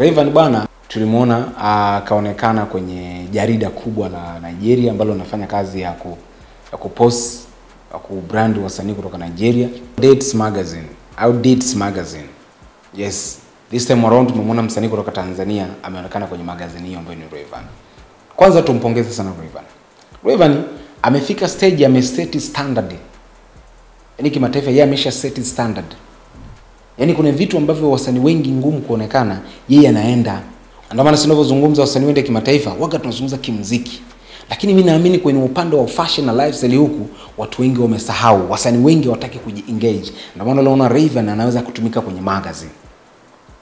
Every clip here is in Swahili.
Rayvanny bwana tulimwona akaonekana kwenye jarida kubwa la Nigeria ambalo linafanya kazi ya ku ya kupost ya kubrand wasanii kutoka Nigeria Dates Magazine au Dates Magazine. Yes, this time around tumemwona msanii kutoka Tanzania ameonekana kwenye magazine hiyo ambayo ni Rayvanny. Kwanza tumpongeze sana Rayvanny. Rayvanny amefika stage ameset standard. Yaani kimataifa yeye amesha set standard. Yaani kuna vitu ambavyo wasanii wengi ngumu kuonekana, yeye anaenda. Ndio maana sinavyozungumza wasanii wende kimataifa, waga tunazungumza kimziki Lakini mimi naamini kwenye upande wa fashion na lifestyle huku watu wengi wamesahau, wasanii wengi hawataki kujiengage. Ndio maana unaona Raven anaweza kutumika kwenye magazine.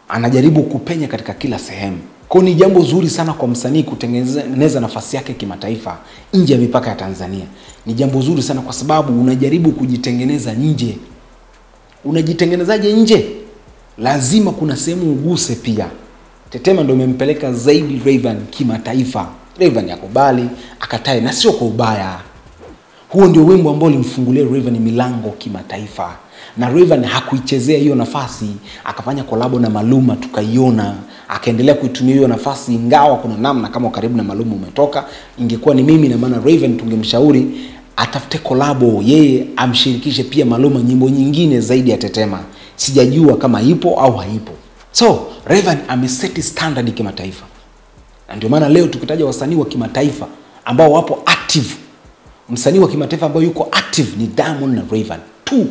Anajaribu kupenya katika kila sehemu. Kwa ni jambo zuri sana kwa msanii kutengeneza nafasi yake kimataifa nje ya mipaka ya Tanzania. Ni jambo zuri sana kwa sababu unajaribu kujitengeneza nje. Unajitengenezaje nje? Lazima kuna sehemu uguse pia. Tetema ndo imempeleka zaidi Rayvanny kimataifa. Rayvanny akubali, akatae na sio kwa ubaya. Huo ndio wimbo ambao ulimfungulia Rayvanny milango kimataifa, na Rayvanny hakuichezea hiyo nafasi, akafanya kolabo na Maluma tukaiona, akaendelea kuitumia hiyo nafasi, ingawa kuna namna kama karibu na Maluma umetoka. Ingekuwa ni mimi na maana Rayvanny tungemshauri atafute kolabo, yeye amshirikishe pia Maluma nyimbo nyingine zaidi ya Tetema. Sijajua kama ipo au haipo. So Rayvanny ameseti standard kimataifa, na ndio maana leo tukitaja wasanii wa kimataifa ambao wapo active msanii wa kimataifa ambao yuko active ni Diamond na Rayvanny tu.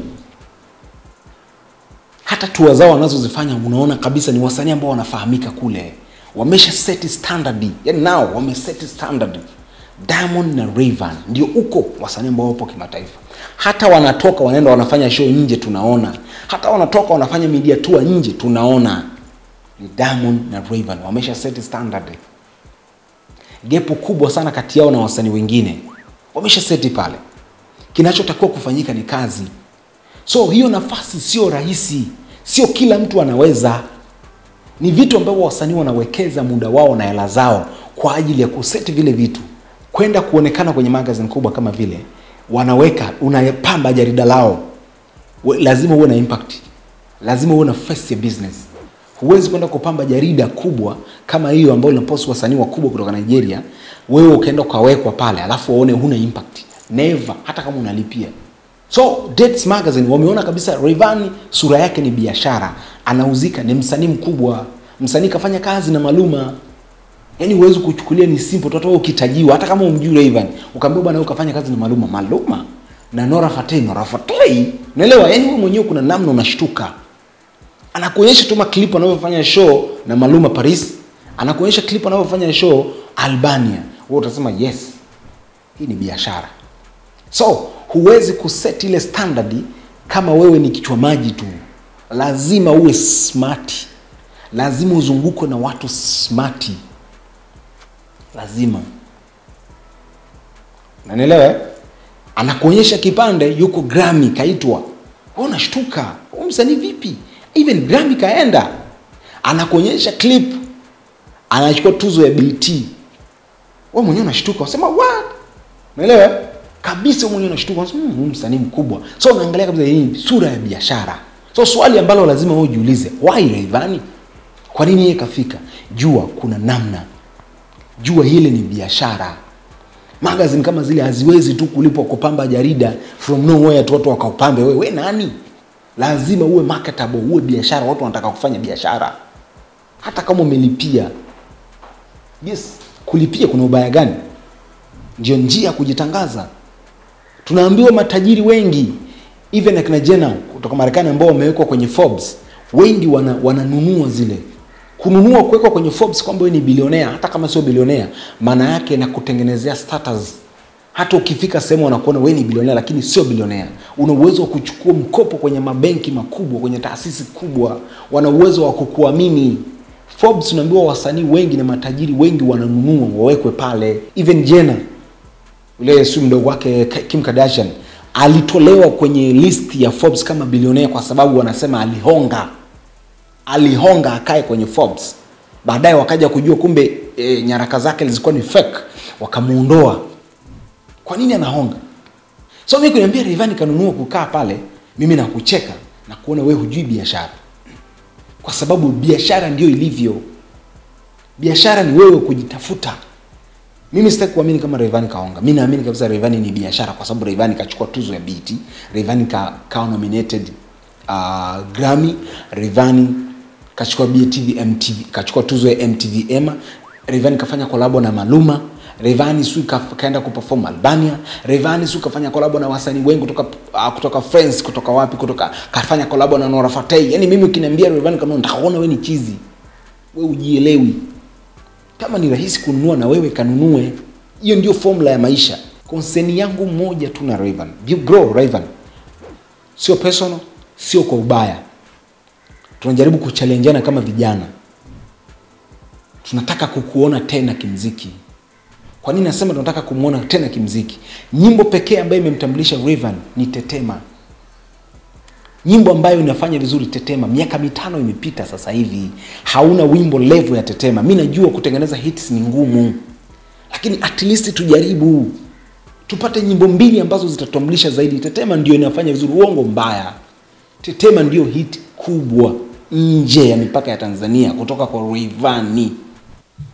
Hata tua zao wanazozifanya unaona kabisa ni wasanii ambao wanafahamika kule, wamesha seti standard, yani nao wame set standard. Diamond na Rayvanny ndio uko wasanii ambao wapo kimataifa. Hata wanatoka wanaenda wanafanya show nje tunaona, hata wanatoka wanafanya media tour nje tunaona, ni Diamond na Rayvanny wamesha set standard. Gepo kubwa sana kati yao na wasanii wengine wamesha seti pale. Kinachotakiwa kufanyika ni kazi. So hiyo nafasi sio rahisi, sio kila mtu anaweza. Ni vitu ambavyo wasanii wanawekeza muda wao na hela zao kwa ajili ya kuseti vile vitu, kwenda kuonekana kwenye magazine kubwa kama vile wanaweka, unapamba jarida lao, We- lazima uwe na impact, lazima uwe na face ya business. Huwezi kwenda kupamba jarida kubwa kama hiyo ambayo linapost wasanii wakubwa kutoka Nigeria, wewe ukaenda ukawekwa pale alafu waone huna impact. Never, hata kama unalipia. So Dates Magazine wameona kabisa Rayvanny sura yake ni biashara, anauzika, ni msanii mkubwa, msanii kafanya kazi na Maluma. Yaani huwezi kuchukulia ni simple tu, hata ukitajiwa, hata kama umjui Rayvanny, ukaambiwa bwana, ukafanya kazi na Maluma, Maluma? Na Nora Fatei, Nora Fatei, unaelewa? Yaani wewe mwenyewe kuna namna unashtuka. Anakuonyesha tu maklip anavyofanya show na Maluma Paris, anakuonyesha clip anavyofanya show Albania, wewe utasema yes, hii ni biashara. So huwezi kuset ile standard kama wewe ni kichwa maji tu, lazima uwe smart, lazima uzungukwe na watu smart, lazima Unanielewa? eh? Anakuonyesha kipande yuko grami kaitwa. Unashtuka. Msanii vipi? Even grami kaenda. Anakuonyesha clip. Anachukua tuzo ya bt Wewe mwenyewe unashtuka. Unasema what? Unaelewa? eh? Kabisa mwenyewe unashtuka. Unasema "Hmm, msanii mkubwa. So unaangalia kabisa hii sura ya biashara. So swali ambalo lazima wewe ujiulize, why Rayvanny? Kwa nini yeye kafika? Jua kuna namna. Jua hili ni biashara. Magazin kama zile haziwezi tu kulipwa kupamba jarida from nowhere tu watu wakaupambe. Wewe we nani? Lazima uwe marketable uwe biashara. Watu wanataka kufanya biashara. Hata kama umelipia. Yes kulipia kuna ubaya gani? Ndio njia ya kujitangaza. Tunaambiwa matajiri wengi even akina jena kutoka Marekani ambao wamewekwa kwenye Forbes wengi wana, wananunua zile kununua kuwekwa kwenye Forbes kwamba wewe ni bilionea hata kama sio bilionea maana yake na kutengenezea status. Hata ukifika sehemu wanakuona wewe ni bilionea lakini sio bilionea una uwezo wa kuchukua mkopo kwenye mabenki makubwa kwenye taasisi kubwa. Wana uwezo wa kukuamini. Forbes unaambiwa wasanii wengi na matajiri wengi wananunua wawekwe pale. Even Jenner yule si mdogo wake Kim Kardashian alitolewa kwenye listi ya Forbes kama bilionea kwa sababu wanasema alihonga alihonga akae kwenye Forbes. Baadaye wakaja kujua kumbe e, nyaraka zake zilikuwa ni fake, wakamuondoa. Kwa nini anahonga? So mimi kuniambia Rayvanny kanunua kukaa pale, mimi nakucheka na kuona wewe hujui biashara, kwa sababu biashara ndio ilivyo. biashara ni wewe kujitafuta mimi sitaki kuamini kama Rayvanny kaonga. Mimi naamini kabisa Rayvanny ni biashara kwa sababu Rayvanny kachukua tuzo ya BET. Rayvanny ka, ka nominated uh, Grammy. Rayvanny kachukua BTV MTV, kachukua tuzo ya MTV EMA. Rayvanny kafanya kolabo na Maluma. Rayvanny sui ka, kaenda kuperform Albania. Rayvanny sui kafanya kolabo na wasanii wengi kutoka uh, kutoka France, kutoka wapi, kutoka kafanya kolabo na Nora Fatei. Yani mimi ukiniambia Rayvanny kama nitakuona wewe ni chizi. Wewe ujielewi kama ni rahisi kununua na wewe kanunue hiyo ndio formula ya maisha konseni yangu moja tu na Rayvanny You grow Rayvanny sio personal sio kwa ubaya tunajaribu kuchallengeana kama vijana. Tunataka kukuona tena kimziki. Kwa nini nasema tunataka kumwona tena kimziki? Nyimbo pekee ambayo imemtambulisha Rayvanny ni tetema. Nyimbo ambayo inafanya vizuri tetema. Miaka mitano imepita sasa hivi. Hauna wimbo levu ya tetema. Mi najua kutengeneza hits ni ngumu. Lakini at least tujaribu. Tupate nyimbo mbili ambazo zitatambulisha zaidi. Tetema ndio inafanya vizuri. Uongo mbaya. Tetema ndio hit kubwa nje ya mipaka ya tanzania kutoka kwa Rayvanny.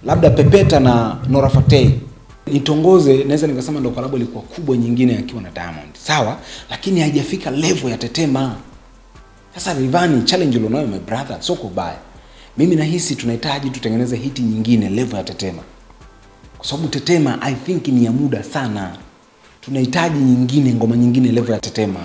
Labda pepeta na Nora Fatei nitongoze naweza nikasema ndo kolabo ilikuwa kubwa nyingine akiwa na Diamond. Sawa lakini haijafika level ya tetema. Sasa Rayvanny challenge ulionayo my brother sio kubaya. mimi nahisi tunahitaji tutengeneze hiti nyingine level ya tetema. Kwa sababu tetema i think ni ya muda sana tunahitaji nyingine ngoma nyingine levo ya tetema.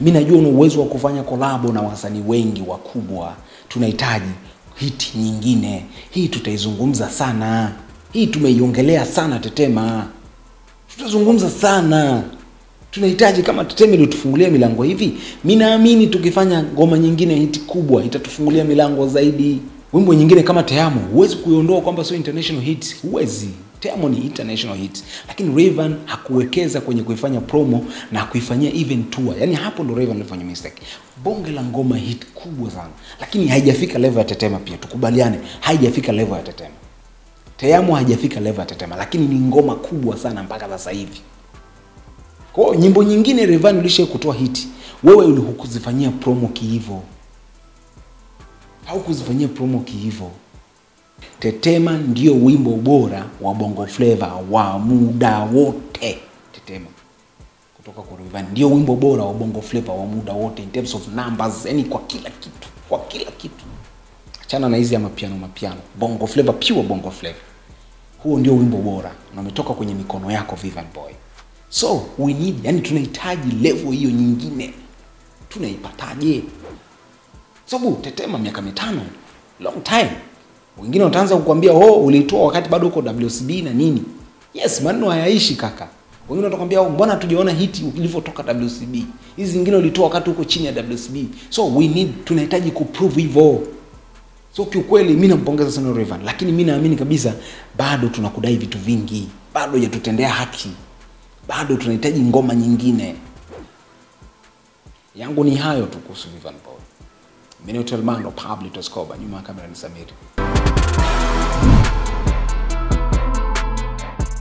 Mi najua una uwezo wa kufanya kolabo na wasanii wengi wakubwa. Tunahitaji hiti nyingine. Hii tutaizungumza sana. Hii tumeiongelea sana tetema. Tutazungumza sana. Tunahitaji kama tetema iliotufungulia milango hivi. Mi naamini tukifanya ngoma nyingine hiti kubwa itatufungulia milango zaidi. Wimbo nyingine kama teamo huwezi kuiondoa kwamba sio international hit. Huwezi teamo ni international hit. Lakini Rayvanny hakuwekeza kwenye kuifanya promo na kuifanyia even tour. Yani hapo ndo Rayvanny alifanya mistake. Bonge la ngoma hit kubwa sana. Lakini haijafika level ya tetema pia tukubaliane haijafika level ya tetema. Teamo haijafika level ya tetema lakini ni ngoma kubwa sana mpaka sasa hivi. Kwa nyimbo nyingine Rayvanny ulisha kutoa hiti wewe uli hukuzifanyia promo kiivo? Haukuzifanyia promo kiivo tetema ndio wimbo bora wa bongo flava wa muda wote. Tetema. Kutoka kwa Rayvanny ndio wimbo bora wa bongo flava wa muda wote in terms of numbers yani kwa kila kitu kwa kila kitu. Achana na hizi ya mapiano mapiano. Bongo flava pure bongo flava. Huo ndio wimbo bora na umetoka kwenye mikono yako Vivian Boy. So we need yani tunahitaji level hiyo nyingine. Tunaipataje? Sababu tetema miaka mitano long time wengine wataanza kukwambia oh ulitoa wakati bado uko WCB na nini? Yes maneno hayaishi kaka. Wengine watakwambia oh, mbona tujaona hiti ilivyotoka WCB hizi zingine ulitoa wakati uko chini ya WCB so we need tunahitaji kuprove hivyo. So kiukweli mi nampongeza sana Rayvanny lakini mi naamini kabisa bado tunakudai vitu vingi. Bado hujatutendea haki. Bado tunahitaji ngoma nyingine. Yangu ni hayo tu kuhusu Vivian Boy. Mimi ni Pablo Pablo Toscoba, nyuma ya kamera ni Samiri. Bye.